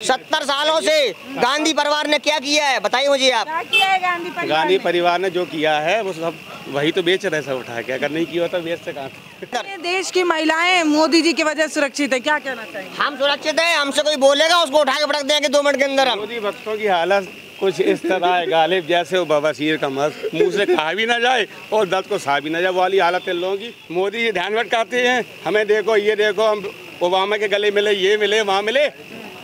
सत्तर सालों से गांधी परिवार ने क्या किया है? बताइए मुझे आप। क्या किया है गांधी परिवार गांधी ने? परिवार ने जो किया है वो सब वही तो बेच रहे सब उठा के। अगर नहीं किया तो बेच से कहाँ देश की महिलाएँ मोदी जी की वजह से सुरक्षित है क्या कहना चाहिए हम सुरक्षित है हमसे कोई बोलेगा उसको उठा के पटक देंगे दो मिनट के अंदर हम। मोदी भक्तों की हालत कुछ इस तरह है गालिब जैसे वो बवासीर का मस मुँह से कहा भी ना जाए और दर्द को सहा भी ना जाए वाली हालत है इन लोगों की। मोदी जी ध्यान भटकाते हैं हमें देखो ये देखो हम ओबामा के गले मिले ये मिले वहाँ मिले।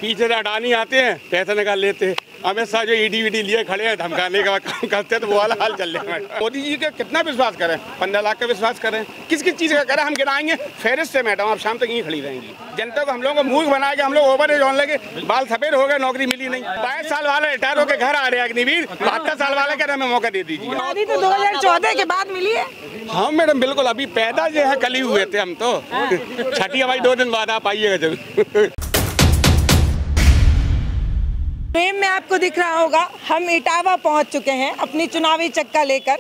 पीछे से अडानी आते हैं पैसे निकाल लेते हैं। अमित शाह जो ईडी वीडी लिए खड़े हैं धमकाने का काम करते हैं तो वो वाला हाल चल रहा है। मोदी जी का कितना विश्वास करें? पंद्रह लाख का विश्वास करें? किस किस चीज़ का करें? हम गिराएँगे। फेरिस से मैडम आप शाम तक यहीं खड़ी रहेंगी। जनता को हम लोगों को मूर्ख बना के हम लोग ओवर एज होने लगे। बाल सफ़ेद हो गए नौकरी मिली नहीं। बाईस साल वाले रिटायर होकर घर आ रहे हैं अग्निवीर। बहत्तर साल वाले कह रहे हमें मौका दे दीजिए। शादी तो 2014 के बाद मिली है? हाँ मैडम बिल्कुल। अभी पैदा जो है कल ही हुए थे हम तो। छठी हमारी दो दिन बाद आप आइएगा ज़रूर। फ्रेम में आपको दिख रहा होगा, हम इटावा पहुँच चुके हैं अपनी चुनावी चक्का लेकर।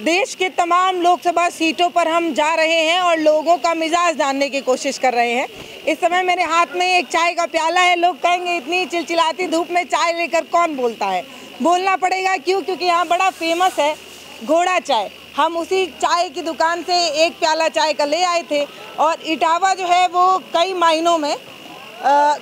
देश के तमाम लोकसभा सीटों पर हम जा रहे हैं और लोगों का मिजाज जानने की कोशिश कर रहे हैं। इस समय मेरे हाथ में एक चाय का प्याला है, लोग कहेंगे, इतनी चिलचिलाती धूप में चाय लेकर कौन बोलता है? बोलना पड़ेगा क्यों? क्योंकि यहाँ बड़ा फ़ेमस है, घोड़ा चाय। हम उसी चाय की दुकान से एक प्याला चाय का ले आए थे और इटावा जो है वो कई महीनों में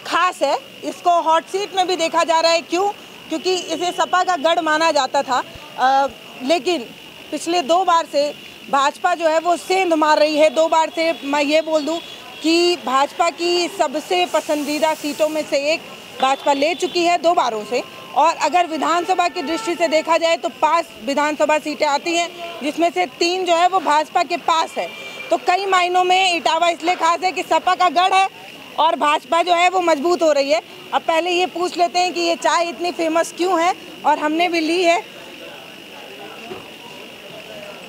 खास है। इसको हॉट सीट में भी देखा जा रहा है। क्यों? क्योंकि इसे सपा का गढ़ माना जाता था। अ, लेकिन पिछले दो बार से भाजपा जो है वो सेंध मार रही है। दो बार से मैं ये बोल दूँ कि भाजपा की सबसे पसंदीदा सीटों में से एक भाजपा ले चुकी है दो बारों से। और अगर विधानसभा की दृष्टि से देखा जाए तो पाँच विधानसभा सीटें आती हैं जिसमें से तीन जो है वो भाजपा के पास है। तो कई मायनों में इटावा इसलिए खास है कि सपा का गढ़ है और भाजपा जो है वो मज़बूत हो रही है। अब पहले ये पूछ लेते हैं कि ये चाय इतनी फ़ेमस क्यों है? और हमने भी ली है।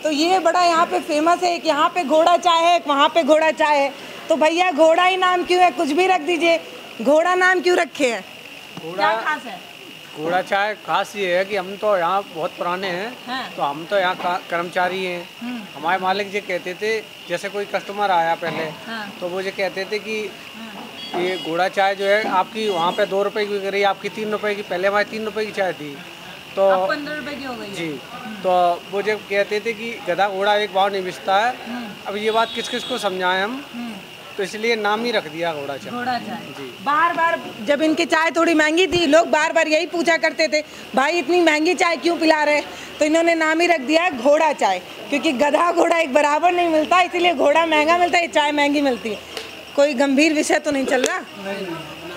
तो ये बड़ा यहाँ पे फ़ेमस है एक यहाँ पे घोड़ा चाय है एक वहाँ पे घोड़ा चाय है। तो भैया घोड़ा ही नाम क्यों है? कुछ भी रख दीजिए। घोड़ा नाम क्यों रखे हैं? क्या खास है? घोड़ा चाय खास ये है कि हम तो यहाँ बहुत पुराने हैं। हाँ। तो हम तो यहाँ कर्मचारी हैं। हमारे मालिक जी कहते थे जैसे कोई कस्टमर आया पहले हाँ। तो वो जो कहते थे कि ये घोड़ा चाय जो है आपकी वहाँ पे दो रुपए की बिक रही है आपकी तीन रुपए की पहले हमारी तीन रुपए की चाय थी। तो पंद्रह रुपए की हो गई जी तो वो जब कहते थे कि गधा घोड़ा एक भाव नहीं बिचता है अब ये बात किस किस को समझाएँ हम? तो इसलिए नाम ही रख दिया घोड़ा चाय। घोड़ा चाय। जी। बार बार जब इनकी चाय थोड़ी महँगी थी लोग बार बार यही पूछा करते थे भाई इतनी महँगी चाय क्यों पिला रहे हैं? तो इन्होंने नाम ही रख दिया है घोड़ा चाय क्योंकि गधा घोड़ा एक बराबर नहीं मिलता इसीलिए घोड़ा महँगा मिलता है चाय महँगी मिलती है। कोई गंभीर विषय तो नहीं चल रहा?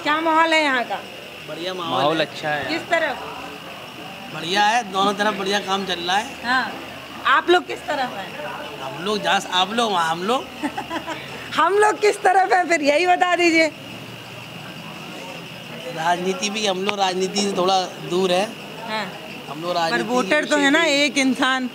क्या माहौल है यहाँ का? बढ़िया माहौल अच्छा है। किस तरफ़? बढ़िया है दोनों तरफ़ बढ़िया काम चल रहा है। हाँ। आप लोग किस तरफ़ हैं? हम लोग जहाँ आप लोग वहाँ हम लोग। हम लोग किस तरफ़ हैं? फिर यही बता दीजिए। राजनीति भी हम लोग राजनीति से थोड़ा दूर है। हाँ। हम लोग पर राजनीति वोटर तो है ना एक इंसान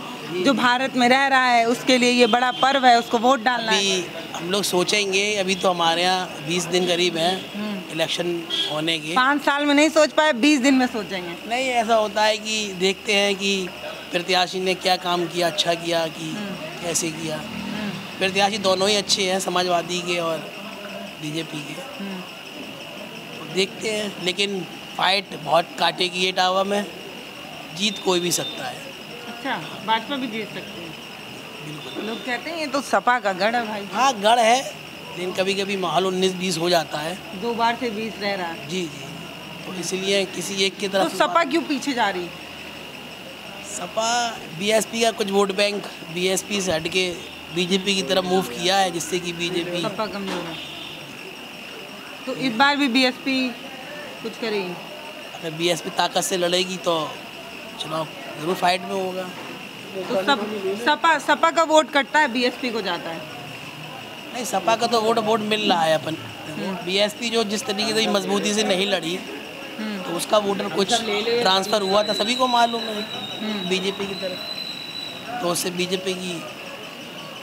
जो। भारत में रह रहा है उसके लिए ये बड़ा पर्व है उसको वोट डालना है। हम लोग सोचेंगे अभी तो हमारे यहाँ बीस दिन करीब है हम्म। इलेक्शन होने के। पाँच साल में नहीं सोच पाए बीस दिन में सोचेंगे। नहीं ऐसा होता है कि देखते हैं कि प्रत्याशी ने क्या काम किया अच्छा किया कि कैसे किया। प्रत्याशी दोनों ही अच्छे हैं समाजवादी के और बीजेपी के। तो देखते हैं लेकिन फाइट बहुत काटे की है टावा में जीत कोई भी सकता है। अच्छा भाजपा भी जीत सकती है। लोग कहते हैं ये तो सपा का गढ़ है भाई हाँ गढ़ है लेकिन कभी कभी माहौल उन्नीस बीस हो जाता है। दो बार से बीस रह रहा है। जी जी तो इसलिए किसी एक की तरफ़ तो सपा क्यों पीछे जा रही? सपा बीएसपी का कुछ वोट बैंक बीएसपी से हट के बीजेपी की तरफ़ मूव किया है जिससे कि बीजेपी सपा कमज़ोर है। तो इस बार भी बीएसपी कुछ करेगी? अगर बीएसपी ताकत से लड़ेगी तो चुनाव ज़रूर फाइट में होगा। तो सब सपा सपा का वोट कटता है बीएसपी को जाता है। नहीं सपा का तो वोट वोट मिल रहा है अपन। बीएसपी जो जिस तरीके से मजबूती से नहीं लड़ी तो उसका वोटर कुछ ट्रांसफ़र हुआ था सभी को मालूम है बीजेपी की तरफ़। तो उससे बीजेपी की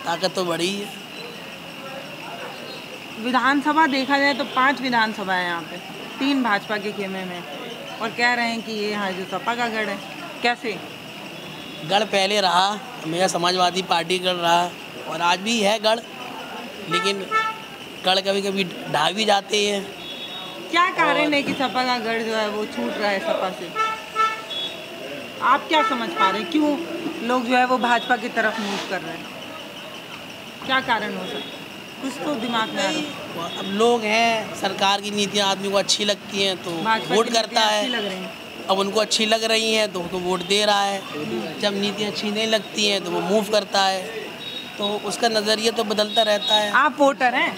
ताकत तो बढ़ी है। विधानसभा देखा जाए तो पाँच विधानसभा है यहाँ पे। तीन भाजपा के खेमे में। और कह रहे हैं कि ये यहाँ जो सपा का गढ़ है। कैसे? गढ़ पहले रहा हमेशा समाजवादी पार्टी गढ़ रहा और आज भी है गढ़ लेकिन गढ़ कभी कभी ढा भी जाते हैं। क्या कारण है कि सपा का गढ़ जो है वो छूट रहा है सपा से? आप क्या समझ पा रहे हैं? क्यों लोग जो है वो भाजपा की तरफ़ मूव कर रहे हैं? क्या कारण हो सकता है? कुछ तो दिमाग में अब लोग हैं सरकार की नीतियाँ आदमी को अच्छी लगती हैं तो वोट करता है। अच्छी लग रही हैं। अब उनको अच्छी लग रही हैं तो तो वोट दे रहा है। जब नीतियाँ अच्छी नहीं लगती हैं तो वो मूव करता है। तो उसका नज़रिया तो बदलता रहता है। आप वोटर हैं?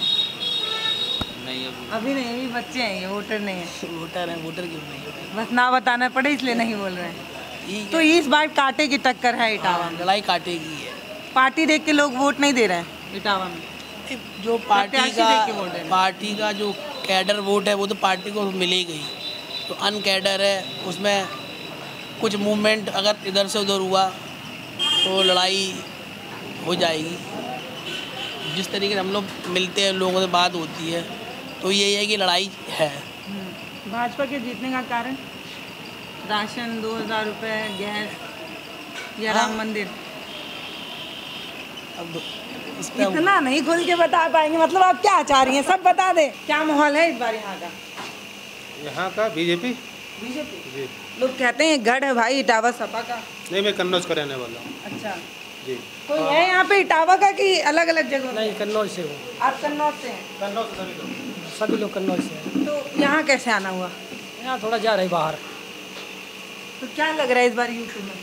नहीं अभी नहीं अभी बच्चे हैं ये वोटर नहीं है। वोटर है वोटर क्यों नहीं? बस ना बताना पड़े इसलिए नहीं बोल रहे हैं। तो इस बार कांटे की टक्कर है इटावा में? लड़ाई काटेगी है पार्टी देख के लोग वोट नहीं दे रहे हैं इटावा में। जो पार्टी का के। पार्टी का जो कैडर वोट है वो तो पार्टी को मिलेगा ही। तो अन कैडर है उसमें कुछ मूवमेंट अगर इधर से उधर हुआ तो लड़ाई हो जाएगी। जिस तरीके से हम लोग मिलते हैं लोगों से बात होती है तो यही है कि लड़ाई है। हम्म। भाजपा के जीतने का कारण? राशन दो हज़ार रुपये गैस या राम मंदिर। अब इतना नहीं खुल के बता पाएँगे मतलब आप क्या चाह रही हैं सब बता दें। क्या माहौल है इस बार यहाँ का? यहाँ का बीजेपी? बीजेपी? लोग कहते हैं गढ़ है भाई इटावा सपा का। नहीं मैं कन्नौज का रहने वाला हूँ। अच्छा। जी। कोई है यहाँ पे इटावा का कि अलग अलग जगह नहीं कन्नौज से हूँ। आप कन्नौज से हैं? कन्नौज सभी लोग। सभी लोग कन्नौज से हैं। तो यहाँ कैसे आना हुआ? यहाँ थोड़ा जा रहे बाहर। तो क्या लग रहा है इस बार यूपी में?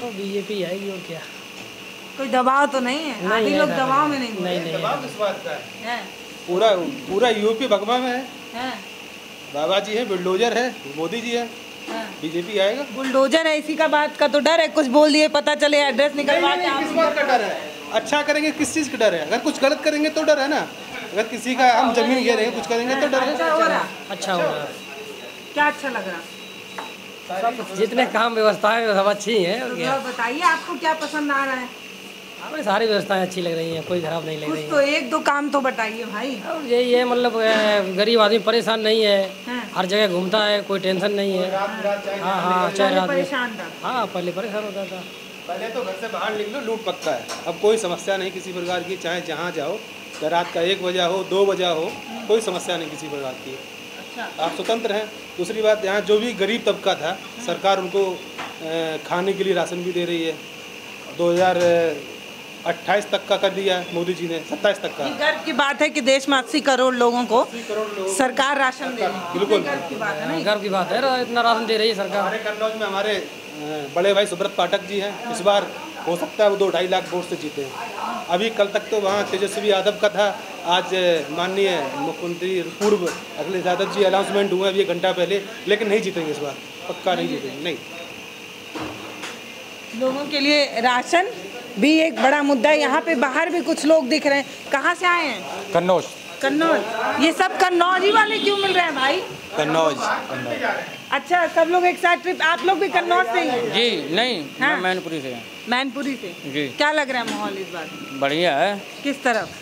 तो बीजेपी आएगी और क्या? कोई दबाव तो नहीं है? नहीं, आदि लोग दबाव में नहीं नहीं नहीं दबाव किस बात का है? है। पूरा पूरा यूपी भगवा में है? हैं। बाबा जी है बुलडोजर है मोदी जी है। बीजेपी आएगा? बुलडोजर है इसी का बात का तो डर है कुछ बोल दिए पता चले एड्रेस निकलवा के किस बात का डर है? अच्छा करेंगे किस चीज़ का डर है? अगर कुछ गलत करेंगे तो डर है ना? अगर किसी का हम ज़मीन घे रहे हैं कुछ करेंगे तो डर है। अच्छा हो रहा। अच्छा हो रहा। क्या अच्छा लग रहा? जितने काम व्यवस्थाएँ हैं, सब अच्छी हैं तो बताइए आपको क्या पसंद आ रहा है? हमें सारी व्यवस्थाएँ अच्छी लग रही हैं कोई खराब नहीं लग रही है। तो एक दो काम तो बताइए भाई। अब यही है मतलब गरीब आदमी परेशान नहीं है हैं। हर जगह घूमता है कोई टेंशन नहीं है। हाँ हाँ चाहे पहले रात परेशान था। हाँ पहले परेशान होता था। पहले तो घर से बाहर निकलो लूट पक्का है। अब कोई समस्या नहीं किसी प्रकार की चाहे जहाँ जाओ चाहे रात का एक बजा हो दो बजा हो कोई समस्या नहीं किसी प्रकार की। अच्छा। आप स्वतंत्र हैं। दूसरी बात यहाँ जो भी गरीब तबका था सरकार उनको खाने के लिए राशन भी दे रही है। दो हज़ार अट्ठाईस तक का कर दिया है मोदी जी ने सत्ताईस तक का। गर्व की बात है कि देश में अस्सी करोड़ लोगों को। सरकार राशन दे रही है। बिल्कुल। गर्व की बात है नहीं गर्व की बात है इतना राशन दे रही है सरकार। हमारे कन्नौज में हमारे बड़े भाई सुब्रत पाठक जी हैं। इस बार हो सकता है वो दो ढाई लाख वोट से जीते। हैं अभी कल तक तो वहाँ तेजस्वी यादव का था। आज माननीय मुख्यमंत्री पूर्व अखिलेश यादव जी अनाउंसमेंट हुए अभी एक घंटा पहले लेकिन नहीं जीतेंगे इस बार। पक्का नहीं जीतेंगे। नहीं। लोगों के लिए राशन भी एक बड़ा मुद्दा है। यहाँ पे बाहर भी कुछ लोग दिख रहे हैं। कहाँ से आए हैं? कन्नौज। कन्नौज। ये सब कन्नौज ही वाले क्यों मिल रहे हैं भाई? कन्नौज। अच्छा सब लोग एक साथ ट्रिप आप लोग भी कन्नौज से ही हैं? जी नहीं हाँ। मैं मैनपुरी से मैनपुरी से? जी। क्या लग रहा है माहौल इस बार? बढ़िया है। किस तरफ़?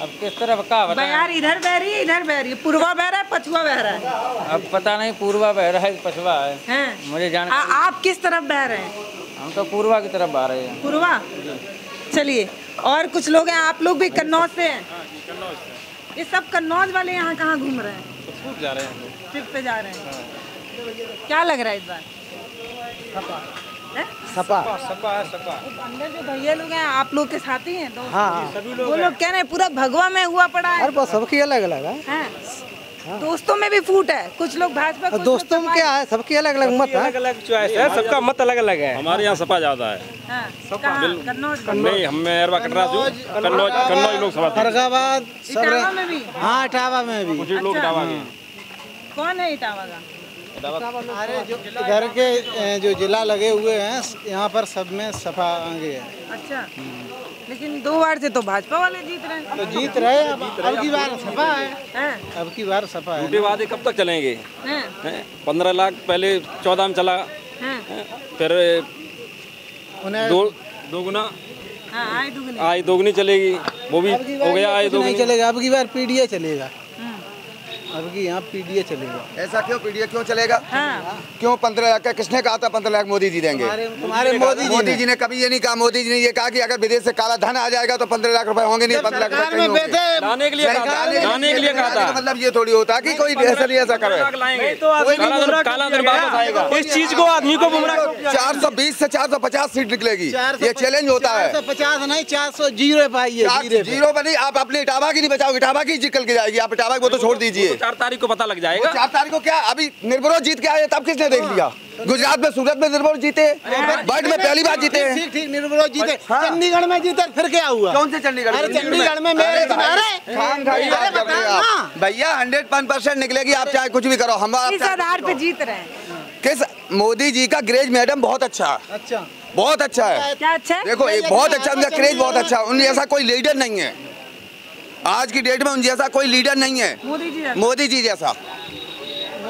अब किस तरफ़ का बताएँ? बयार इधर बह रही है इधर बह रही है। पूर्वा बह रहा है पछुआ बह रहा है? अब पता नहीं पूर्वा बह रहा है पछुआ है। हैं। मुझे जान आप किस तरफ़ बह रहे हैं? हम तो पूर्वा की तरफ़ आ रहे हैं। पूर्वा? चलिए और कुछ लोग हैं आप लोग भी कन्नौज से हैं? ये सब कन्नौज वाले यहाँ कहाँ घूम रहे हैं? जा रहे हैं ट्रिप पे जा रहे हैं। क्या लग रहा है इस बार? हैं? सपा। सपा सपा अंदर जो भैया लोग हैं आप लोग के साथी हैं दोस्त? हाँ। वो लोग कह रहे हैं पूरा भगवा में हुआ पड़ा है। बस सबकी अलग अलग है। हैं? दोस्तों में भी फूट है। कुछ लोग भाजपा दोस्तों में क्या है? सबकी अलग अलग मत है। अलग चॉइस है सबका मत अलग अलग है। हमारे यहाँ सपा ज़्यादा है। हाँ, कन्नौज नहीं हम मेहरबा कटरा कन्नौज कन्नौज लोग फरगाबाद इटावा में भी? हाँ इटावा में भी। कुछ लोग अच्छा। इटावा के। कौन है इटावा का? अरे जो इधर के जो जिला लगे हुए हैं यहाँ पर सब में सफ़ा आगे है। अच्छा। लेकिन दो बार से तो भाजपा वाले जीत रहे हैं। तो जीत रहे अब अब की बार सपा है। अब की बार सपा है। झूठे वादे कब तक चलेंगे? पंद्रह लाख पहले चौदह में चला। हैं? हैं? फिर दो दोगुना। हाँ आय दोगुनी। चलेगी। वो भी हो गया आय दोगुनी। चलेगा अब की बार पीडीए चलेगा। अब की यहाँ पीडीए चलेगा। ऐसा क्यों? पीडीए क्यों चलेगा? हाँ। क्यों पंद्रह लाख का? किसने कहा था पंद्रह लाख मोदी जी देंगे? तुम्हारे मोदी जी मोदी जी ने। कभी ये नहीं कहा मोदी जी ने ये कहा कि अगर विदेश से काला धन आ जाएगा तो पंद्रह लाख रुपए होंगे नहीं पंद्रह लाख लाने के लिए कहा था। मतलब ये थोड़ी होता कि कोई ऐसा नहीं ऐसा करे। तो अभी काला धन काला धन वापस आएगा। इस चीज़ को आदमी को चार सौ बीस से चार सौ पचास सीट निकलेगी। ये चैलेंज होता है। पचास नहीं चार सौ ज़ीरो ज़ीरो नहीं आप अपने इटावा की नहीं बचाओगे इटावा की निकल के जाएगी। आप इटावा को तो छोड़ दीजिए। चार तारीख को पता लग जाएगा। चार तारीख को क्या? अभी निर्भरो जीत के आए तब किसने देख लिया? गुजरात में सूरत में निर्भरो जीते। बट में पहली बार जीते ठीक ठीक निर्भरो जीते। हाँ। चंडीगढ़ में जीते फिर क्या हुआ? कौन से चंडीगढ़ अरे में? चंडीगढ़ में। मेरे हैं आप। भैया हंड्रेड वन परसेंट निकलेगी आप चाहे कुछ भी करो हम आधार पे जीत रहे हैं। किस? मोदी जी का ग्रेज मैडम बहुत अच्छा। अच्छा। बहुत अच्छा है। क्या अच्छा है? देखो एक बहुत अच्छा उनका क्रेज बहुत अच्छा है। उन जैसा कोई लीडर नहीं है। आज की डेट में उन जैसा कोई लीडर नहीं है। मोदी जी जैसा। मोदी जी जैसा।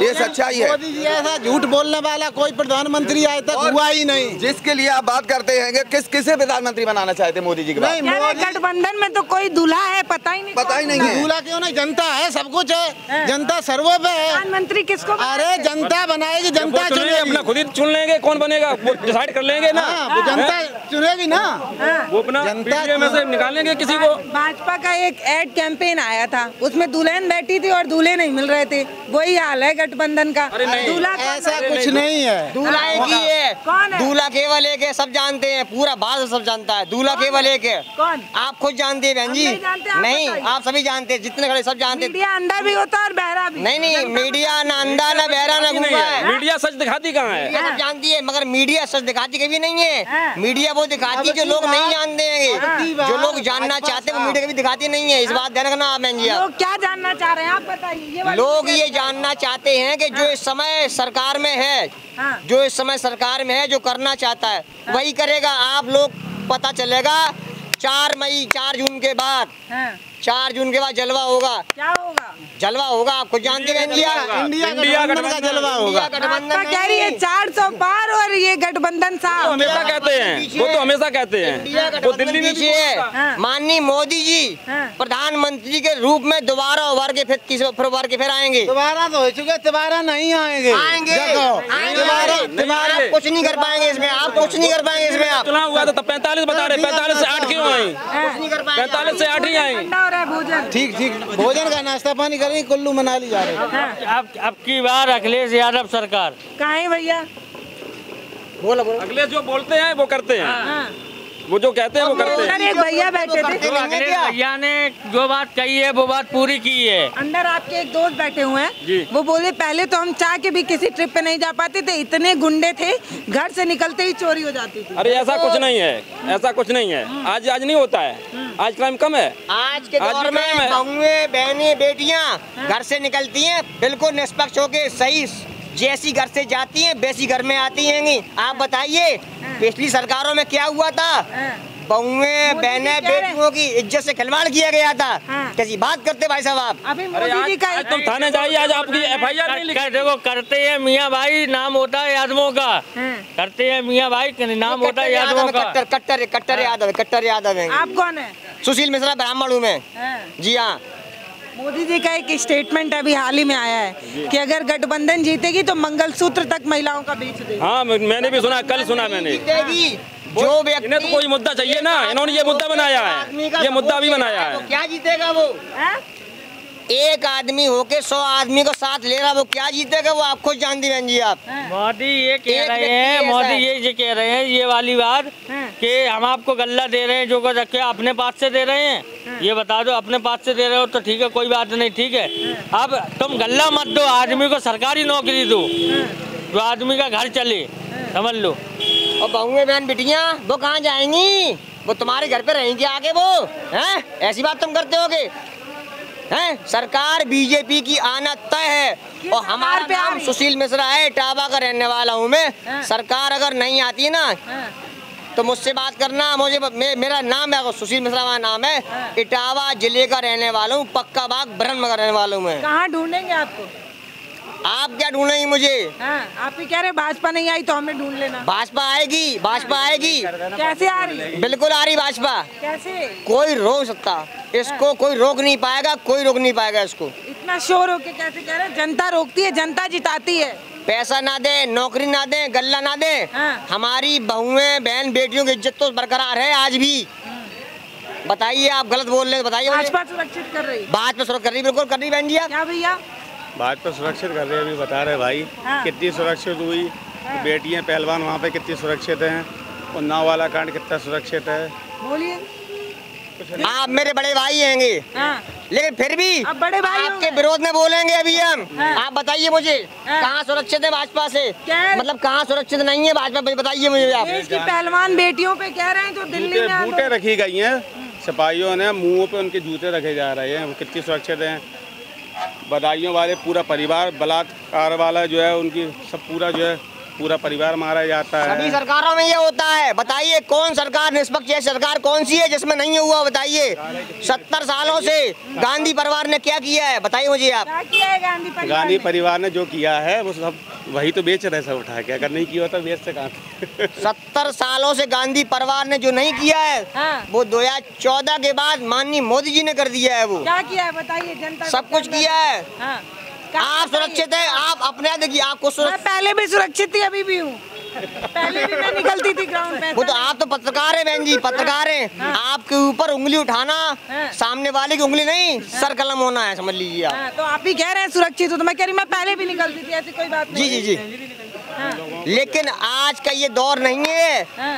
ये सच्चाई है। मोदी जी ऐसा झूठ बोलने वाला कोई प्रधानमंत्री आज तक हुआ ही नहीं। जिसके लिए आप बात करते हैं कि किस किसे प्रधानमंत्री बनाना चाहते हैं मोदी जी के बाद नहीं गठबंधन में तो कोई दूल्हा है पता ही नहीं पता ही नहीं है। दूल्हा क्यों नहीं? जनता है सब कुछ है। जनता सर्वो पे है। प्रधानमंत्री किसको अरे जनता बनाएगी जनता अपना खुद ही चुन लेंगे कौन बनेगा? डिसाइड कर लेंगे ना। हाँ, जनता चुनेगी ना? वो अपना जनता में से निकालेंगे किसी को? भाजपा का एक एड कैंपेन आया था। उसमें दुल्हन बैठी थी और दूल्हे नहीं मिल रहे थे। वही हाल है गठबंधन का। दूल्हा ऐसा कुछ नहीं है। दूल्हा एक ही है। दूल्हा केवल एक है सब जानते हैं। पूरा भारत सब जानता है। दूल्हा केवल एक है। कौन? आप खुद जानते हैं बहन जी। नहीं आप नहीं बताइए। आप सभी जानते हैं जितने खड़े सब जानते हैं। मीडिया अंधा भी होता है और बहरा भी। नहीं नहीं मीडिया ना अंधा ना बहरा ना नहीं है। है। मीडिया सच दिखाती कहाँ है? जानती है मगर मीडिया सच दिखाती कभी नहीं है। हाँ। मीडिया वो दिखाती है जो लोग नहीं जानते हैं जो लोग जानना चाहते हैं वो मीडिया कभी दिखाती नहीं है। इस बात ध्यान रखना आप बहन जी आप। लोग क्या जानना चाह रहे हैं? आप बताइए ये लोग ये जानना चाहते हैं कि जो इस समय सरकार में है हाँ। जो इस समय सरकार में है जो करना चाहता है वही करेगा। आप लोग पता चलेगा चार मई चार जून के बाद हाँ, चार जून के बाद जलवा होगा। क्या होगा। जलवा होगा आपको जानते हैं इंडिया इंडिया गठबंधन का जलवा होगा। गठबंधन कह रही है चार सौ पार और ये गठबंधन साहब हमेशा कहते हैं। वो तो हमेशा कहते हैं। वो दिल्ली में भी है। हाँ। माननीय मोदी जी हाँ। प्रधानमंत्री के रूप में दोबारा उभर के फिर तीसरे फिर उभर के फिर आएँगे? दोबारा तो हो चुके दोबारा नहीं आएँगे। आएँगे। दोबारा दोबारा कुछ नहीं कर पाएँगे इसमें आप कुछ नहीं कर पाएँगे इसमें आप। चुनाव हुआ था पैंतालीस बता रहे पैंतालीस से आठ क्यों आई? कुछ नहीं कर पाएँगे पैंतालीस से आठ ही हो है भोजन। ठीक ठीक भोजन का नाश्ता पानी करेंगे कुल्लू मनाली जा रहे हैं। अब अब की बार अखिलेश यादव सरकार। कहा है भैया? बोला। अखिलेश जो बोलते हैं वो करते हैं। हाँ। वो जो कहते हैं वो करते हैं। अंदर एक भैया बैठे थे। भैया ने जो बात कही है वो बात पूरी की है। अंदर आपके एक दोस्त बैठे हुए हैं। वो बोले पहले तो हम चाह के भी किसी ट्रिप पे नहीं जा पाते थे इतने गुंडे थे घर से निकलते ही चोरी हो जाती थी। अरे ऐसा कुछ नहीं है ऐसा कुछ नहीं है। आज आज नहीं होता है। आज क्राइम कम है। आज के दौर में है। बहुएँ बहनें बेटियाँ घर से निकलती हैं बिल्कुल निष्पक्ष होके सही जैसी घर से जाती हैं वैसी घर में आती हैं आप बताइए पिछली सरकारों में क्या हुआ था? हाँ। बहुएँ बहनें हैं। बेटियों की इज़्ज़त से खिलवाड़ किया गया था। हाँ। कैसी बात करते भाई साहब आप? अभी मोदी का आज तुम थाने जाइए आज आपकी एफ़ आई आर नहीं लिखी। देखो करते हैं मियाँ भाई नाम होता है यादवों का। हाँ। करते हैं मियाँ भाई नाम होता है यादव का। कट्टर कट्टर कट्टर यादव है, कट्टर यादव है। आप कौन है? सुशील मिश्रा ब्राह्मण हूँ मैं। हाँ। जी हाँ। मोदी जी का एक स्टेटमेंट अभी हाल ही में आया है कि अगर गठबंधन जीतेगी तो मंगलसूत्र तक महिलाओं का बेच देगी। हाँ मैंने भी सुना कल सुना मैंने। जो जो इन्हें तो कोई मुद्दा चाहिए ना। इन्होंने ये मुद्दा बनाया है। ये मुद्दा भी बनाया है। क्या जीतेगा वो? हाँ? एक आदमी होके सौ आदमी को साथ ले रहा वो क्या जीतेगा? वो आप खुद जानती बहन जी आप। मोदी ये कह रहे हैं मोदी ये ये कह रहे हैं ये वाली बात हाँ। कि हम आपको गल्ला दे रहे हैं जो कुछ क्या अपने पास से दे रहे हैं। ये बता दो अपने पास से दे रहे हो तो ठीक है कोई बात नहीं ठीक है। अब तुम गल्ला मत दो आदमी को सरकारी नौकरी दो। जो आदमी का घर चले समझ लो। और बहुएँ बहन बिटिया वो कहाँ जाएँगी? वो तुम्हारे घर पे रहेंगी आगे वो? हैं? ऐसी बात तुम करते होगे। हैं सरकार बीजेपी की आना तय है और हमारे पे नाम सुशील मिश्रा है टाबा का रहने वाला हूँ मैं हाँ। सरकार अगर नहीं आती है ना हाँ। तो मुझसे बात करना मुझे मे, मेरा नाम है सुशील मिश्रा का नाम है हाँ। इटावा ज़िले का रहने वाला हूँ पक्का बाग ब्रह्म का रहने वाला हूँ मैं कहाँ ढूंढेंगे आपको आप क्या ढूंढेंगी मुझे? हाँ आप ही कह रहे भाजपा नहीं आई तो हमें ढूंढ लेना। भाजपा आएगी भाजपा आएगी। कैसे आ रही? है बिल्कुल आ रही भाजपा। कैसे? कोई रोक सकता। इसको कोई रोक नहीं पाएगा कोई रोक नहीं पाएगा इसको। इतना शोर होके कैसे कह रहे जनता रोकती है जनता जिताती है। पैसा ना दे नौकरी ना दे गल्ला ना दे। हाँ। हमारी बहुएँ बहन बेटियों की इज़्ज़त तो बरकरार है आज भी। बताइए आप गलत बोल रहे हैं बताइए भाजपा सुरक्षित कर रही। है बात पे सुरक्षा कर रही बिल्कुल कर रही बहन जी आप। क्या भैया? बात तो सुरक्षित कर रहे हैं अभी बता रहे भाई हाँ। कितनी सुरक्षित हुई? हाँ। बेटियाँ पहलवान वहाँ पे कितनी सुरक्षित हैं? और नाव वाला कांड कितना सुरक्षित है? बोलिए। आप मेरे बड़े भाई हैंगे। हाँ। लेकिन फिर भी अब बड़े भाई आपके विरोध में बोलेंगे अभी हम। हाँ। आप बताइए मुझे हाँ। कहाँ सुरक्षित है भाजपा से? मतलब कहाँ सुरक्षित नहीं है भाजपा बताइए मुझे आप। की पहलवान बेटियों पे कह रहे हैं जो दिल्ली में बूटे रखी गई हैं। सिपाहियों ने मुंहों पे उनके जूते रखे जा रहे हैं। वो कितनी सुरक्षित हैं? बदाइयों वाले पूरा परिवार बलात्कार वाला जो है उनकी सब पूरा जो है पूरा परिवार मारा जाता सभी है सरकारों में ये होता है। बताइए कौन सरकार निष्पक्ष है? सरकार कौन सी है जिसमें नहीं हुआ? बताइए। सत्तर सालों से गांधी परिवार ने क्या किया है? बताइए मुझे आप। क्या किया है गांधी परिवार ने? जो किया है वो सब वही तो बेच रहे सब उठा के। अगर नहीं किया होता बेचते कहाँ थे? सत्तर सालों से गांधी परिवार ने जो नहीं किया है हाँ। वो 2014 के बाद माननीय मोदी जी ने कर दिया है वो। क्या किया है? बताइए जनता सब कुछ किया है। हाँ। आप सुरक्षित है आप अपने आप देखिए आपको मैं पहले भी सुरक्षित थी अभी भी हूँ। पहले भी मैं निकलती थी ग्राउंड पे वो तो आप तो पत्रकार है बहन जी पत्रकार हैं। आपके ऊपर उंगली उठाना हाँ। सामने वाले की उंगली नहीं सर कलम होना है समझ लीजिए आप। हाँ, तो आप ही कह रहे हैं सुरक्षित हो तो मैं कह रही मैं पहले भी निकलती थी ऐसी कोई बात जी नहीं। जी जी। हाँ, लेकिन आज का ये दौर नहीं है। हाँ।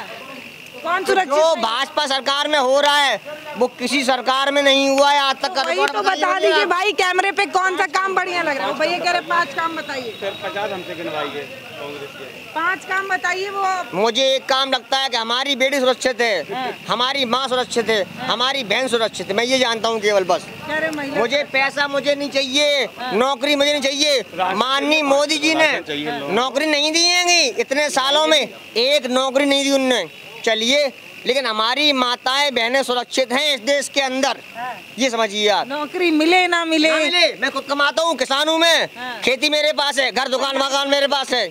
कौन सुरक्षित जो भाजपा सरकार में हो रहा है। वो किसी सरकार में नहीं हुआ है आज तक वही तो बता दीजिए भाई कैमरे पे कौन सा काम बढ़िया लग रहा है? भैया कह रहे पाँच काम बताइए। पचास हमसे गिनवाइए पाँच काम बताइए वो। मुझे एक काम लगता है कि हमारी बेटी सुरक्षित है हमारी माँ सुरक्षित है हमारी बहन सुरक्षित है। मैं ये जानता हूँ केवल बस। मुझे पैसा मुझे नहीं चाहिए नौकरी मुझे नहीं चाहिए। माननीय मोदी जी ने नौकरी नहीं दी है इतने सालों में। एक नौकरी नहीं दी उनने। चलिए लेकिन हमारी माताएँ बहनें सुरक्षित हैं इस देश के अंदर। ये समझिए आप। नौकरी मिले ना मिले। ना मिले मैं खुद कमाता हूँ किसान हूँ मैं। हाँ। खेती मेरे पास है घर दुकान मकान मेरे पास है।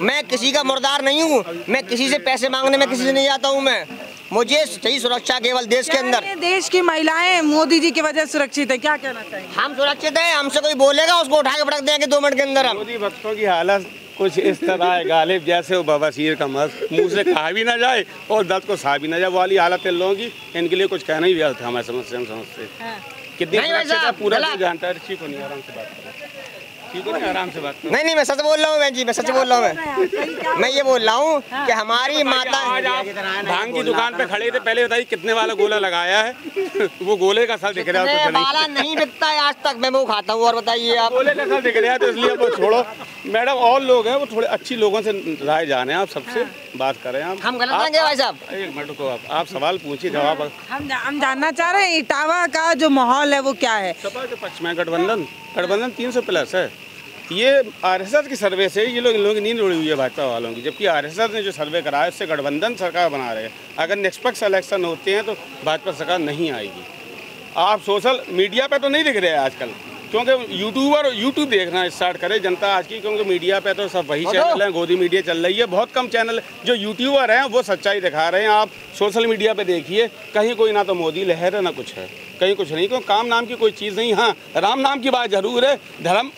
मैं किसी का मुर्दार नहीं हूँ मैं किसी से पैसे मांगने में किसी से नहीं आता हूँ मैं। मुझे सही सुरक्षा केवल देश के अंदर। देश की महिलाएँ मोदी जी की वजह से सुरक्षित है? क्या कहना चाहिए हम सुरक्षित है हमसे कोई बोलेगा उसको उठा के पटक देंगे दो मिनट के अंदर हम। मोदी भक्तों की हालत कुछ इस तरह है गालिब जैसे वो बवासीर का मस्त मुँह से कहा भी ना जाए और दर्द को सहा भी ना जाए वाली हालत इन लोगों की। इनके लिए कुछ कहना ही व्यर्थ है हमारे समझ हम समझते हाँ। कितनी है पूरा जानता है ठीक हो नहीं आराम से बात करो। ठीक हो आराम से बात नहीं नहीं मैं सच बोल रहा हूँ बहन जी मैं सच बोल रहा हूँ मैं। मैं ये बोल रहा हूँ कि हमारी माता आज आप भाँग की दुकान पे खड़े थे पहले बताइए कितने वाला गोला लगाया है? वो गोले का सर दिख रहा है वाला नहीं बिकता है आज तक मैं वो खाता हूँ और बताइए आप। गोले का सर दिख रहा है तो इसलिए वो छोड़ो। मैडम और लोग हैं वो थोड़े अच्छी लोगों से राय जाने आप सबसे हाँ। बात करें आप। हम गलत आप- हैं भाई साहब? एक मिनट को आप आप सवाल पूछिए जवाब। हम हम जानना चाह रहे हैं इटावा का जो माहौल है वो क्या है? सपा के पक्ष में गठबंधन गठबंधन तीन सौ प्लस है। ये आरएसएस की सर्वे से ये लोग इन लोगों की नींद उड़ी हुई है भाजपा वालों की। जबकि आरएसएस ने जो सर्वे कराया उससे गठबंधन सरकार बना रहे हैं। अगर निष्पक्ष इलेक्शन होते हैं तो भाजपा सरकार नहीं आएगी। आप सोशल मीडिया पर तो नहीं दिख रहे हैं आजकल। क्योंकि यूट्यूबर यूट्यूब देखना स्टार्ट करे जनता आज की क्योंकि मीडिया पे तो सब वही चैनल हैं गोदी मीडिया चल रही है। बहुत कम चैनल जो यूट्यूबर हैं वो सच्चाई दिखा रहे हैं। आप सोशल मीडिया पे देखिए कहीं कोई ना तो मोदी लहर है ना कुछ है। कहीं कुछ नहीं क्योंकि काम नाम की कोई चीज़ नहीं। हाँ राम नाम की बात ज़रूर है। धर्म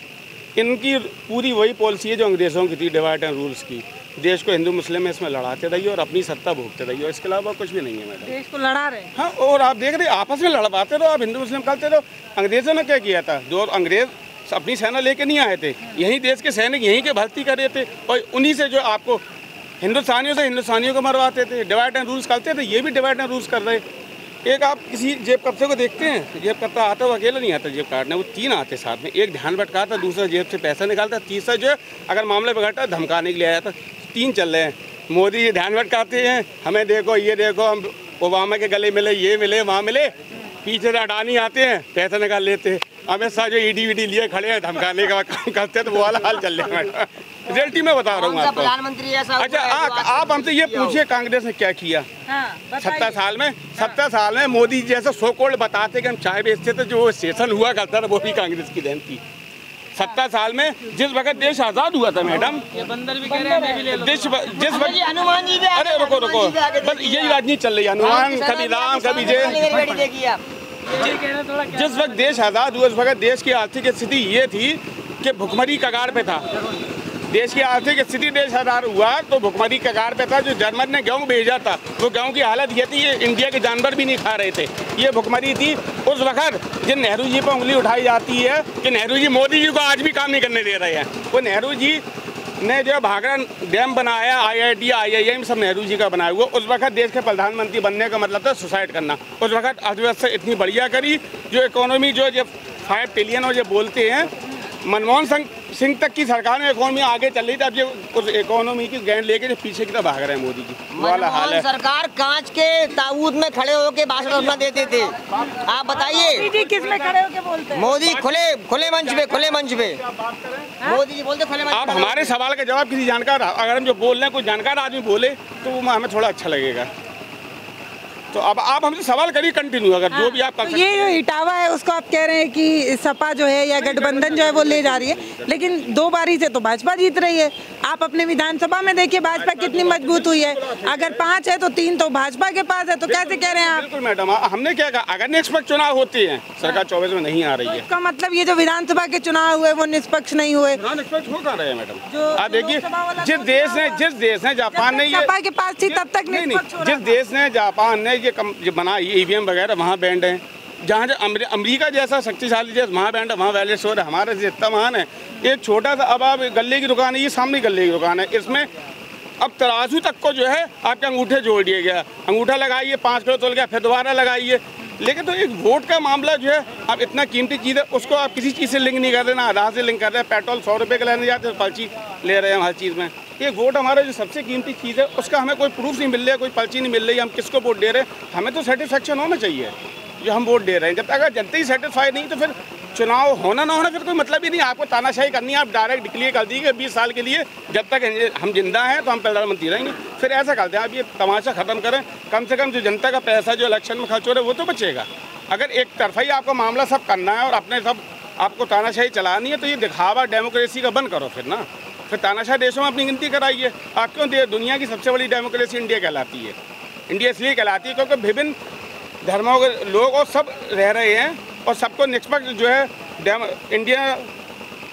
इनकी पूरी वही पॉलिसी है जो अंग्रेज़ों की थी डिवाइड एंड रूल्स की। देश को हिंदू मुस्लिम में इसमें लड़ाते रहिए और अपनी सत्ता भोगते रहिए। और इसके अलावा कुछ भी नहीं है मैडम। देश को लड़ा रहे हैं। और आप देख रहे आपस में लड़वाते रहो आप हिंदू मुस्लिम करते रहो। अंग्रेज़ों ने क्या किया था? जो अंग्रेज़ अपनी सेना लेके नहीं आए थे यहीं देश के सैनिक यहीं के भर्ती कर रहे थे और उन्हीं से जो आपको हिंदुस्तानियों से हिंदुस्तानियों को मरवाते थे डिवाइड एंड रूल्स करते थे ये भी डिवाइड एंड रूल्स कर रहे। एक आप किसी जेब कब्जे को देखते हैं, जेब कब्जा आता है वो अकेला नहीं आता, जेब काटने, वो तीन आते साथ में, एक ध्यान भटकाता, दूसरा जेब से पैसा निकालता, तीसरा जो है, अगर मामले बिगड़ता है धमकाने के लिए आया था, तीन चल रहे हैं। मोदी जी ध्यान भटकाते हैं, हमें देखो, ये देखो, हम ओबामा के गले मिले, ये मिले, वहाँ मिले, पीछे से अडानी आते हैं, पैसा निकाल लेते हैं। शाह जो ईडी वीडी लिए खड़े हैं, धमकाने का काम करते हैं तो वो वाला हाल चल रहा है। रियलिटी में बता रहा हूँ आपको। प्रधानमंत्री अच्छा आ, आप हमसे ये पूछिए कांग्रेस ने क्या किया? हाँ सत्तर साल में सत्तर साल में मोदी जी जैसे सो कोल्ड बताते कि हम चाय बेचते थे जो वो सेशन हुआ करता था वो भी कांग्रेस की देन थी सत्तर साल में जिस वक्त देश आज़ाद हुआ था मैडम बंदर भी कह रहे हैं मैं भी ले लो। देश जिस वक्त हनुमान जी अरे रुको रुको बस यही। राजनीति चल रही है हनुमान कभी राम कभी जय। जिस वक्त देश आज़ाद हुआ उस वक्त देश की आर्थिक स्थिति ये थी कि भुखमरी कगार पे था। देश की आर्थिक स्थिति देश आधार हुआ तो भुखमरी कगार पे था, जो जर्मन ने गेहूँ भेजा था, वो गेहूँ की हालत ये थी, ये इंडिया के जानवर भी नहीं खा रहे थे। ये भुखमरी थी, उस वक्त जिन नेहरू जी पर उंगली उठाई जाती है, कि नेहरू जी मोदी जी को आज भी काम नहीं करने दे रहे हैं। वो नेहरू जी ने जो भाखड़ा डैम बनाया आई I T I I am सब नेहरू जी का बनाया हुआ। उस वक्त देश के प्रधानमंत्री बनने का मतलब था सुसाइड करना। उस वक्त अर्थव्यवस्था इतनी बढ़िया करी, जो इकोनॉमी जो जब फाइव ट्रिलियन और जो बोलते हैं मनमोहन सिंह सिंह तक की सरकार में इकोनॉमी आगे चल रही थी अब ये उस इकोनॉमी की गैंड लेके जो पीछे की तरफ़ भाग रहे हैं मोदी जी। वाला हाल है। सरकार कांच के ताबूत में खड़े होकर भाषण अपना देते थे। आप बताइए। मोदी किसमें खड़े होके बोलते हैं? मोदी खुले खुले मंच पे खुले मंच पे। मोदी जी बोलते खुले मंच आप हमारे सवाल का जवाब किसी जानकार अगर हम जो बोल रहे हैं कोई जानकार आदमी बोले तो वो हमें थोड़ा अच्छा लगेगा। तो अब आप हमसे सवाल करिए कंटिन्यू अगर जो भी आप तो ये जो इटावा है उसको आप कह रहे हैं कि सपा जो है या गठबंधन जो है वो ले जा रही है लेकिन दो बारी से तो भाजपा जीत रही है। आप अपने विधानसभा में देखिए भाजपा कितनी मज़बूत हुई है। अगर पाँच है तो तीन तो भाजपा के पास है तो कैसे कह रहे हैं आप? बिल्कुल मैडम हमने क्या कहा? अगर निष्पक्ष चुनाव होती है सरकार चौबीस में नहीं आ रही है। इसका मतलब ये जो विधानसभा के चुनाव हुए वो निष्पक्ष नहीं हुए। हाँ निष्पक्ष हो रहे हैं मैडम? आप देखिए जिस देश ने जिस देश ने जापान ने सपा के पास थी तब तक नहीं हो जिस देश ने जापान ने ये कम जो बना ईवीएम वगैरह, वहाँ बैंड हैं। जहाँ जहाँ अमरी- अमरीका जैसा शक्तिशाली देश, वहाँ बैंड है, वहाँ वैलेट स्टोर है। हमारे से इतना महान है। एक छोटा सा, अब आप गले की दुकान है, ये सामने गले की दुकान है। इसमें अब तराजू तक को जो है, आपके अंगूठे जोड़ दिया गया अंगूठा लगाइए, पाँच किलो तोल गया, फिर दोबारा लगाइए। लेकिन तो एक वोट का मामला जो है, आप इतना कीमती चीज़ है, उसको आप किसी चीज़ से लिंक नहीं कर रहे ना आधार से लिंक कर रहे हैं, पेट्रोल सौ रुपये का लेने जाते हैं, पर्ची ले रहे हैं हर चीज़ में। ये वोट हमारा जो सबसे कीमती चीज़ है, उसका हमें कोई प्रूफ नहीं मिल रहा है कोई पर्ची नहीं मिल रही, हम किसको वोट दे रहे हैं? हमें तो सेटिस्फेक्शन होना चाहिए, जो हम वोट दे रहे हैं। जब तक अगर जनता ही सेटिस्फाई नहीं तो फिर चुनाव होना ना होना, फिर कोई मतलब ही नहीं, आपको तानाशाही करनी है, आप डायरेक्ट डिक्लेयर कर दीजिए बीस साल के लिए, जब तक हम ज़िंदा हैं तो हम प्रधानमंत्री रहेंगे। फिर ऐसा करते हैं, आप ये तमाशा खत्म करें, कम से कम जो जनता का पैसा, जो इलेक्शन में खर्च हो रहा है, वो तो बचेगा। अगर एक तरफा ही आपको मामला सब करना है और अपने सब, आपको तानाशाही चलानी है तो ये दिखावा डेमोक्रेसी का बंद करो फिर ना। फिर तानाशाह देशों में अपनी गिनती कराइए। आप क्यों दे, दुनिया की सबसे बड़ी डेमोक्रेसी इंडिया कहलाती है? इंडिया इसलिए कहलाती है क्योंकि विभिन्न धर्मों के लोग और सब रह रहे हैं और सबको निष्पक्ष जो है इंडिया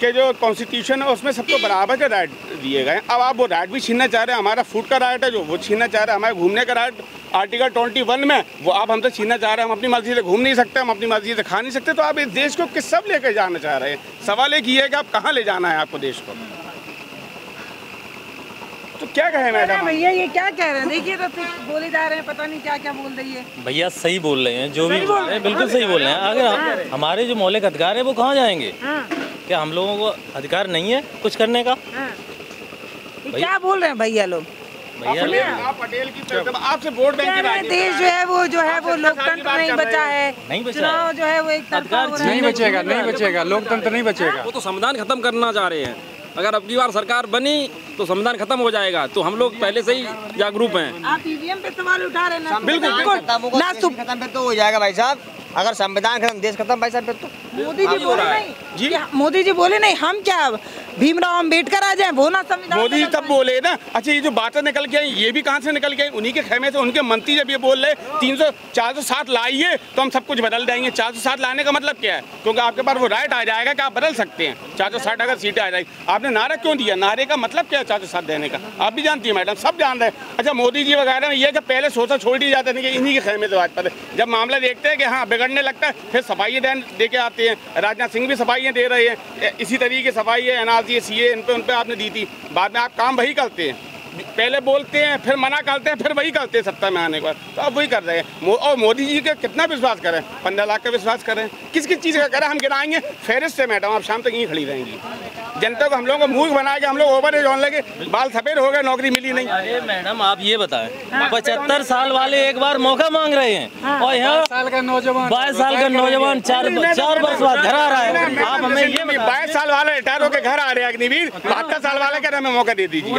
के जो कॉन्स्टिट्यूशन है, उसमें सबको बराबर के राइट दिए गए अब आप वो राइट भी छीनना चाह रहे हैं, हमारा फ़ूड का राइट है, जो वो छीनना चाह रहे हैं, हमारे घूमने का राइट आर्टिकल ट्वेंटी वन में, वो आप हमसे छीनना चाह रहे हैं, हम अपनी मर्ज़ी से घूम नहीं सकते, हम अपनी मर्ज़ी से खा नहीं सकते तो आप इस देश को किस सब लेकर जाना चाह रहे हैं? सवाल एक ये है कि आप कहाँ ले जाना है आपको देश को? तो क्या कहें मैडम? भैया ये क्या कह रहे हैं? देखिए तो फिर बोले जा रहे हैं पता नहीं क्या क्या बोल रही है। भैया सही बोल रहे हैं जो भी बोल रहे हैं। बिल्कुल सही बोल रहे हैं। अगर हमारे जो मौलिक अधिकार है वो कहाँ जाएँगे? हाँ, क्या हम लोगों को अधिकार नहीं है कुछ करने का? हाँ। क्या बोल रहे हैं भैया लोग? भैया आप पटेल की आपसे वोट बैंक हैं? देश जो है वो जो है वो लोकतंत्र नहीं बचा है। नहीं बचा चुनाव जो है वो एक हो है। नहीं बचेगा नहीं बचेगा लोकतंत्र नहीं बचेगा। वो तो संविधान खत्म करना चाह रहे हैं। अगर अब की बार सरकार बनी तो संविधान खत्म हो जाएगा। तो हम लोग पहले से ही जागरूक हैं। आप ईवीएम पे सवाल उठा रहे हैं बिल्कुल बिल्कुल। खत्म होगा, ना खत्म पे तो हो जाएगा भाई साहब। अगर संविधान खत्म देश खत्म भाई साहब पे तो मोदी जी बोले नहीं। जी। मोदी जी बोले नहीं हम क्या भीमराव अंबेडकर आ जाए वो ना संविधान मोदी जी तब बोले ना अच्छा ये जो बातें निकल के आई ये भी कहाँ से निकल के आई? उन्हीं के खेमे से उनके मंत्री जब ये बोल रहे तीन सौ चार सौ सात लाइए तो हम सब कुछ बदल देंगे। चार सौ सात लाने का मतलब क्या है? क्योंकि आपके पास वो राइट आ जाएगा कि आप बदल सकते हैं। चार सौ साठ अगर सीटें आ जाएगी आपने नारा क्यों दिया? नारे का मतलब क्या है चार सौ सात देने का? आप भी जानती है मैडम सब जान रहे हैं। अच्छा मोदी जी वगैरह में ये कि पहले सोचा छोड़ दिया जाता नहीं कि इन्हीं के खेमे से बात पर जब मामला देखते हैं कि हाँ बिगड़ने लगता है फिर देन दे के आते हैं। राजनाथ सिंह भी सफाइयाँ दे रहे हैं। इसी तरीके की सफ़ाई है एन आर सी ए इन पर उन पर आपने दी थी। बाद में आप काम वही करते हैं। पहले बोलते हैं फिर मना करते हैं फिर वही करते हैं सत्ता में आने के बाद। तो अब वही कर रहे हैं। मो, और मोदी जी का कितना विश्वास करें? पंद्रह लाख का विश्वास करें। किस किस चीज़ का करें? हम गिराएँगे। फेरिस्त से मैडम आप शाम तक यहीं खड़ी रहेंगी। जनता को हम लोगों को मूर्ख बना के हम लोग ओवर एज होने लगे। बाल सफ़ेद हो गए नौकरी मिली नहीं। अरे मैडम आप ये बताएँ। पचहत्तर साल वाले एक बार मौका मांग रहे हैं। और यहाँ साल का नौजवान। बाईस साल का नौजवान चार चार वर्ष बाद घर आ रहा है। आप हमें ये बाईस साल वाले रिटायर होकर घर आ रहे हैं अग्निवीर। बहत्तर साल वाले कह रहे हैं, हमें मौका दे दीजिए।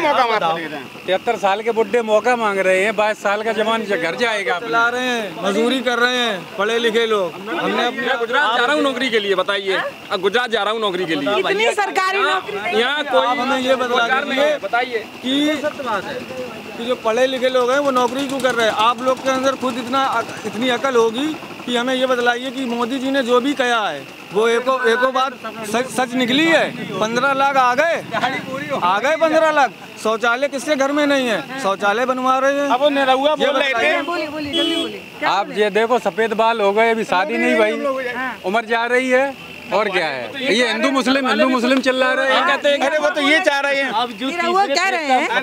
मौका मांग क्यों मौका मांग रहे हैं तिहत्तर साल के बुढ़े मौका मांग रहे हैं बाईस साल का जवान घर जाएगा चला रहे हैं मजदूरी कर रहे हैं पढ़े लिखे लोग। हमने अपने गुजरात जा रहा हूँ नौकरी के लिए बताइए। अब गुजरात जा रहा हूँ नौकरी के लिए। इतनी सरकारी यहाँ कोई आप हमें ये है बताइए। कि है। कि जो पढ़े लिखे लोग हैं वो नौकरी क्यों कर रहे हैं? आप लोग के अंदर खुद इतना इतनी अकल होगी कि कि हमें ये बतलाइए कि मोदी जी ने जो भी कहा है वो एको एको बार सच सच निकली है। पंद्रह लाख आ गए। आ गए पंद्रह लाख। शौचालय किसके घर में नहीं है? शौचालय बनवा रहे हैं। अब निरहुआ ये बोल रहे बोली, थे। बोली। बोलिए आप ये देखो सफ़ेद बाल हो गए अभी शादी नहीं भाई उम्र जा रही है। और क्या है? ये हिंदू मुस्लिम हिंदू मुस्लिम चल रहा है। कहते हैं अरे वो तो ये चाह रहे हैं। अब जो निरहुआ कह रहे हैं। हाँ,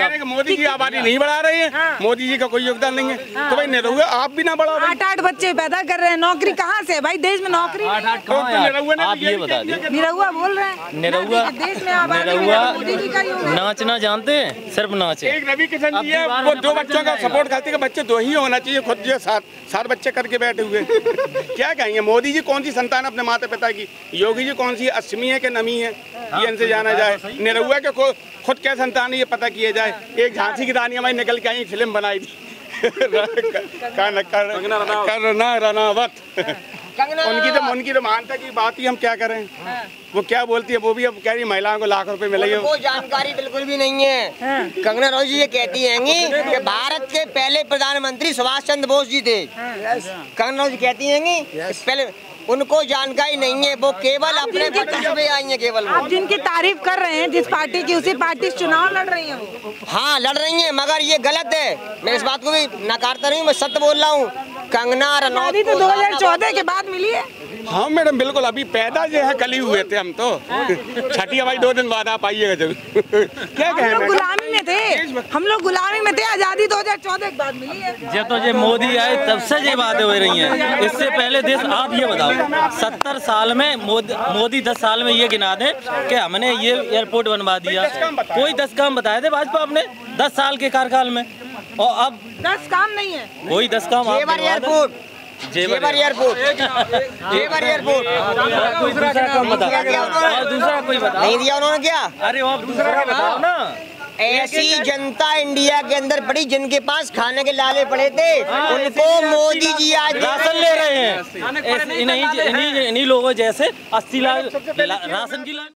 हैं कि मोदी जी आबादी नहीं बढ़ा रहे हैं। मोदी जी का कोई योगदान नहीं है। तो भाई निरहुआ आप भी ना बढ़ाओ आठ आठ बच्चे पैदा कर रहे हैं। नौकरी कहाँ से भाई? देश में नौकरी है। निरहुआ आप ये बता दिए निरहुआ बोल रहे हैं। निरहुआ देश में आबादी निरहुआ का है नाचना जानते हैं सिर्फ़ नाचे। एक रवि किशन जी है वो दो बच्चों का सपोर्ट करते बच्चे दो ही होना चाहिए खुद जो सात सात बच्चे करके बैठे हुए। क्या कहेंगे? मोदी जी कौन सी संतान अपने माता पिता की योगी जी कौन सी अस्मी है कि नमी है? ये इनसे जाना जाए। निरहुआ के खुद क्या संतान है ये पता किया जाए। एक झांसी की रानी हमारी निकल के आई फ़िल्म बनाई थी। करना रनावत उनकी तो उनकी तो मानता की बात ही हम क्या करें। वो क्या बोलती है वो भी अब कह रही महिलाओं को लाख रुपए मिलेंगे उनको जानकारी बिल्कुल भी नहीं है। कंगना रनौत जी ये कहती हैं कि भारत के पहले प्रधानमंत्री सुभाष चंद्र बोस जी थे। कंगना रनौत जी कहती हैं पहले उनको जानकारी नहीं है वो केवल अपने बटन पे आई है केवल आप जिनकी तारीफ़ कर रहे हैं जिस पार्टी की उसी पार्टी चुनाव लड़ रही है हाँ लड़ रही है मगर ये गलत है। मैं इस बात को भी नकारता नहीं मैं सत्य बोल रहा हूँ। कंगना रनौत तो को 2014 के बाद मिली है? हाँ मैडम बिल्कुल अभी पैदा जो है कल ही हुए थे हम तो। छठी हवाई दो दिन बाद आप आइएगा ज़रूर। क्या कहें गुलामी में थे हम लोग गुलामी में थे आज़ादी 2014 के बाद मिली है। जब तो ये मोदी आए तब से ये बातें हो रही हैं। इससे पहले देश आप ये बताओ सत्तर साल में मोदी मोदी दस साल में ये गिना दें कि हमने ये एयरपोर्ट बनवा दिया। कोई दस काम बताए थे भाजपा आपने दस साल के कार्यकाल में? और अब दस काम नहीं है। कोई दस काम। एयरपोर्ट जेवर एयरपोर्ट। जेवर एयरपोर्ट। कोई दूसरा काम बता उन्होंने? दूसरा कोई बताओ। नहीं दिया उन्होंने क्या? अरे और दूसरा बताओ ना। ऐसी जनता इंडिया के अंदर पड़ी जिनके पास खाने के लाले पड़े थे उनको मोदी जी आज राशन ले रहे हैं। इन्हीं इन्हीं इन्हीं लोगों जैसे अस्सी लाख ला- राशन की